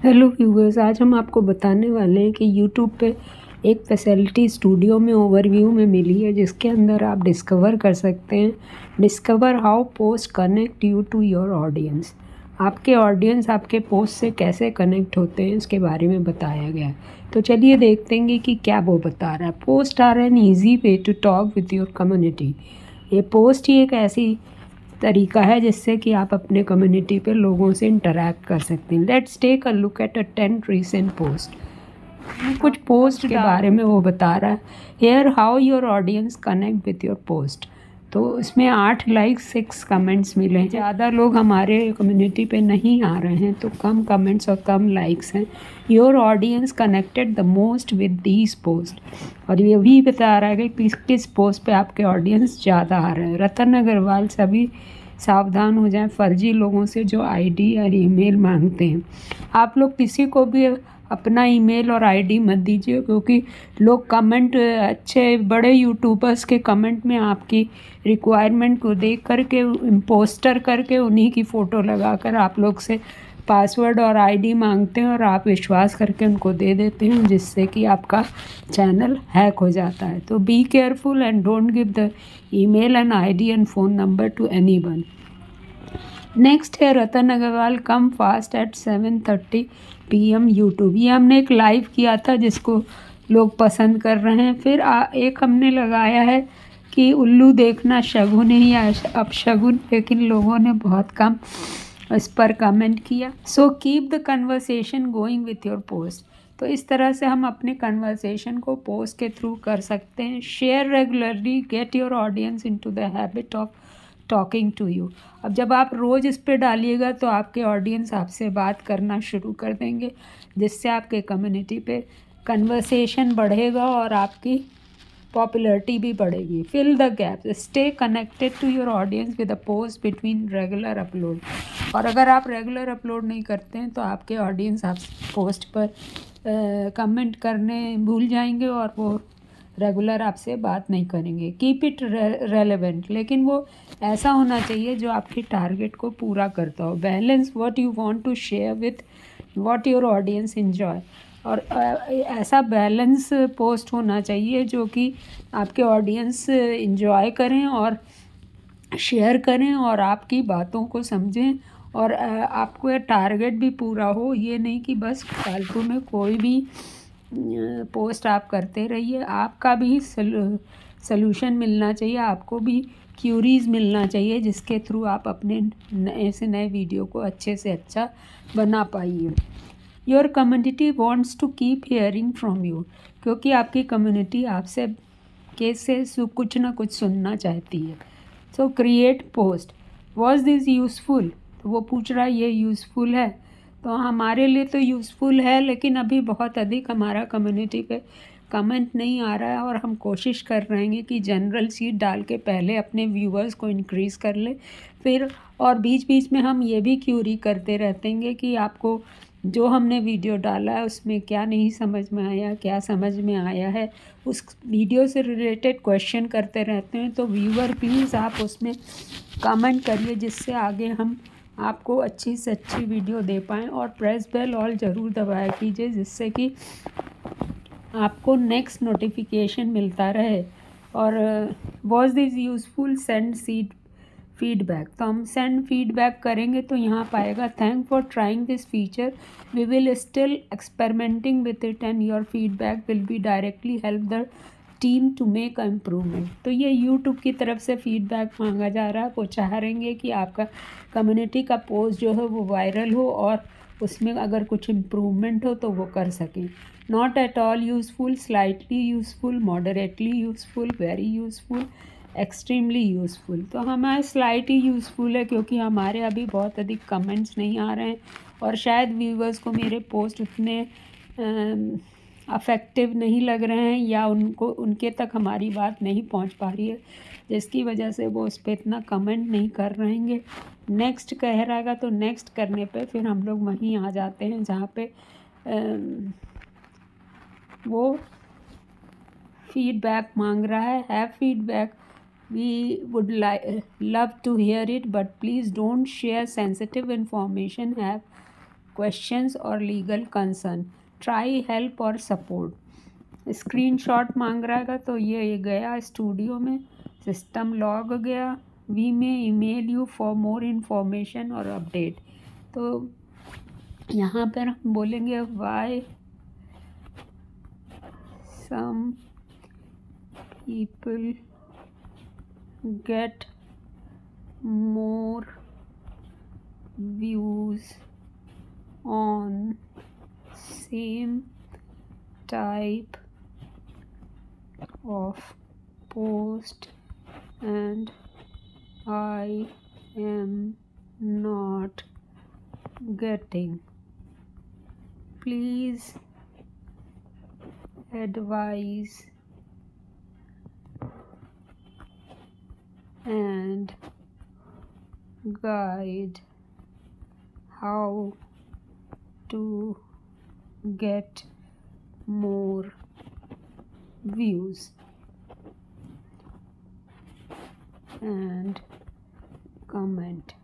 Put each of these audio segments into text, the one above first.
Hello viewers आज हम आपको बताने वाले हैं कि यूट्यूब पे एक फैसिलिटी स्टूडियो में ओवरव्यू में मिली है, जिसके अंदर आप डिस्कवर कर सकते हैं। Discover how post connect you to your audience आपके ऑडियंस आपके पोस्ट से कैसे कनेक्ट होते हैं, इसके बारे में बताया गया है। तो चलिए देखते हैं कि क्या वो बता रहा है। Post are an easy way to talk with your community ये पोस्ट ही एक ऐसी तरीका है जिससे कि आप अपने कम्युनिटी पे लोगों से इंटरेक्ट कर सकते हैं। Let's take a look at a ten recent post कुछ पोस्ट के बारे में वो बता रहा है। Here how your audience connect with your post तो इसमें आठ लाइक सिक्स कमेंट्स मिले हैं। ज़्यादा लोग हमारे कम्युनिटी पे नहीं आ रहे हैं तो कम कमेंट्स और कम लाइक्स हैं। Your audience connected the most with these post और ये भी बता रहा है कि किस किस पोस्ट पे आपके ऑडियंस ज़्यादा आ रहे हैं। रतन अग्रवाल सभी सावधान हो जाएँ, फर्जी लोगों से जो आईडी और ईमेल मांगते हैं। आप लोग किसी को भी अपना ईमेल और आईडी मत दीजिए, क्योंकि लोग कमेंट, अच्छे बड़े यूट्यूबर्स के कमेंट में आपकी रिक्वायरमेंट को देख करके इम्पोस्टर करके उन्हीं की फ़ोटो लगाकर आप लोग से पासवर्ड और आईडी मांगते हैं और आप विश्वास करके उनको दे देते हैं, जिससे कि आपका चैनल हैक हो जाता है। तो be careful and don't give the email and ID and phone number to anyone next है, Ratan Agarwal come fast at seven thirty P M YouTube ये हमने एक लाइव किया था जिसको लोग पसंद कर रहे हैं। फिर आ, एक हमने लगाया है कि उल्लू देखना शगुन ही अब शगुन लेकिन लोगों ने बहुत कम इस पर कमेंट किया। So keep the conversation going with your post तो इस तरह से हम अपने कन्वर्सेशन को पोस्ट के थ्रू कर सकते हैं। Share regularly get your audience into the habit of talking to you अब जब आप रोज़ इस पर डालिएगा तो आपके ऑडियंस आपसे बात करना शुरू कर देंगे, जिससे आपके कम्युनिटी पे कन्वर्सेशन बढ़ेगा और आपकी पॉपुलरिटी भी बढ़ेगी। Fill the gap stay connected to your audience with a post between regular upload और अगर आप रेगुलर अपलोड नहीं करते हैं तो आपके ऑडियंस आप पोस्ट पर कमेंट करने भूल जाएँगे और वो रेगुलर आपसे बात नहीं करेंगे। कीप इट रेलेवेंट लेकिन वो ऐसा होना चाहिए जो आपके टारगेट को पूरा करता हो। Balance what you want to share with what your audience enjoy और ऐसा बैलेंस पोस्ट होना चाहिए जो कि आपके ऑडियंस इन्जॉय करें और शेयर करें और आपकी बातों को समझें। और आपको टारगेट भी पूरा हो। ये नहीं कि बस फालतू में कोई भी पोस्ट आप करते रहिए। आपका भी सलूशन मिलना चाहिए। आपको भी क्यूरीज मिलना चाहिए, जिसके थ्रू आप अपने नए से नए वीडियो को अच्छे से अच्छा बना पाइए। Your community wants to keep hearing from you क्योंकि आपकी कम्युनिटी आपसे कैसे कुछ ना कुछ सुनना चाहती है। So create post was this useful तो वो पूछ रहा है, ये यूज़फुल है? तो हमारे लिए तो यूज़फुल है, लेकिन अभी बहुत अधिक हमारा कम्युनिटी पे कमेंट नहीं आ रहा है और हम कोशिश कर रहे हैं कि जनरल सीट डाल के पहले अपने व्यूअर्स को इंक्रीज़ कर ले। फिर और बीच बीच में हम ये भी क्यूरी करते रहते हैं कि आपको जो हमने वीडियो डाला है, उसमें क्या नहीं समझ में आया, क्या समझ में आया है? उस वीडियो से रिलेटेड क्वेश्चन करते रहते हैं तो व्यूअर प्लीज़ आप उसमें कमेंट करिए, जिससे आगे हम आपको अच्छी से अच्छी वीडियो दे पाएँ और प्रेस बेल ऑल ज़रूर दबाया कीजिए, जिससे कि आपको नेक्स्ट नोटिफिकेशन मिलता रहे। और was this useful send seed feedback तो हम सेंड फीडबैक करेंगे तो यहाँ पाएगा thank for trying this feature we will still experimenting with it and your feedback will be directly help the team to make improvement तो ये YouTube की तरफ़ से फीडबैक मांगा जा रहा है। वो चाह रहेंगे कि आपका कम्युनिटी का पोस्ट जो है वो वायरल हो और उसमें अगर कुछ इम्प्रूवमेंट हो तो वो कर सकें। Not at all useful slightly useful moderately useful very useful extremely useful तो हमारे स्लाइट ही यूज़फुल है क्योंकि हमारे अभी बहुत अधिक कमेंट्स नहीं आ रहे हैं और शायद व्यूवर्स को मेरे पोस्ट उतने अफेक्टिव नहीं लग रहे हैं या उनको, उनके तक हमारी बात नहीं पहुँच पा रही है, जिसकी वजह से वो उस पर इतना कमेंट नहीं कर रहेंगे। नेक्स्ट कह रहेगा तो नेक्स्ट करने पे फिर हम लोग वहीं आ जाते हैं, जहाँ पे वो फीडबैक मांग रहा है। Have feedback we would like love to hear it, but please don't share sensitive information. Have questions or legal concern. Try help or support. Screenshot मांग रहा है तो ये गया स्टूडियो में सिस्टम लॉग गया। We may email you for more information और update तो यहाँ पर हम बोलेंगे why some people get more views on same type of post and I am not getting please advise and guide how to get more views. And comment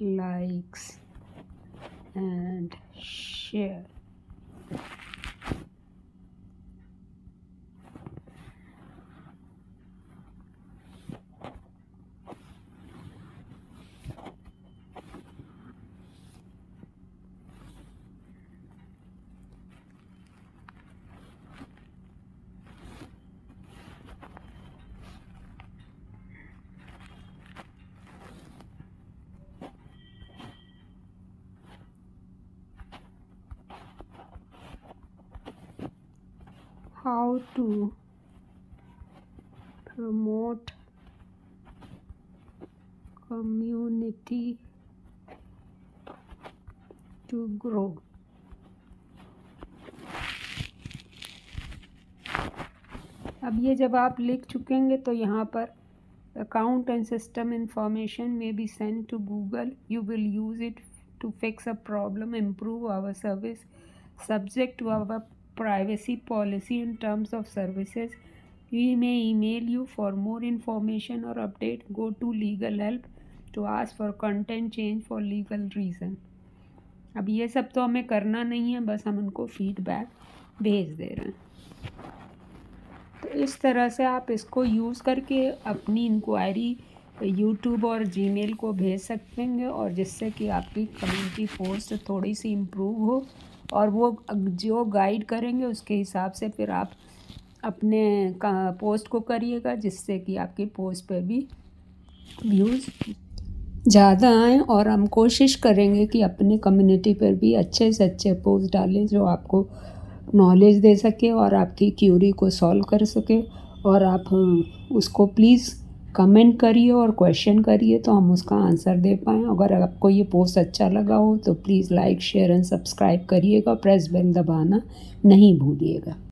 likes and share how to promote community to grow. अब ये जब आप लिख चुकेंगे तो यहाँ पर account and system information में be send to Google you will use it to fix a problem improve our service subject to our privacy policy in terms of services. We may email you for more information or update. Go to legal help to ask for content change for legal reason. अब ये सब तो हमें करना नहीं है बस हम उनको फीडबैक भेज दे रहे हैं तो इस तरह से आप इसको यूज़ करके अपनी इंक्वायरी यूट्यूब और जीमेल को भेज सकते हैं और जिससे कि आपकी कम्युनिटी पोस्ट थोड़ी सी इम्प्रूव हो और वो जो गाइड करेंगे, उसके हिसाब से फिर आप अपने पोस्ट को करिएगा, जिससे कि आपकी पोस्ट पर भी व्यूज़ ज़्यादा आएँ और हम कोशिश करेंगे कि अपने कम्युनिटी पर भी अच्छे से अच्छे पोस्ट डालें, जो आपको नॉलेज दे सके और आपकी क्यूरी को सॉल्व कर सके। और आप, उसको प्लीज़ कमेंट करिए और क्वेश्चन करिए तो हम उसका आंसर दे पाएँ। अगर आपको ये पोस्ट अच्छा लगा हो तो please like share and subscribe करिएगा। प्रेस बेल दबाना नहीं भूलिएगा।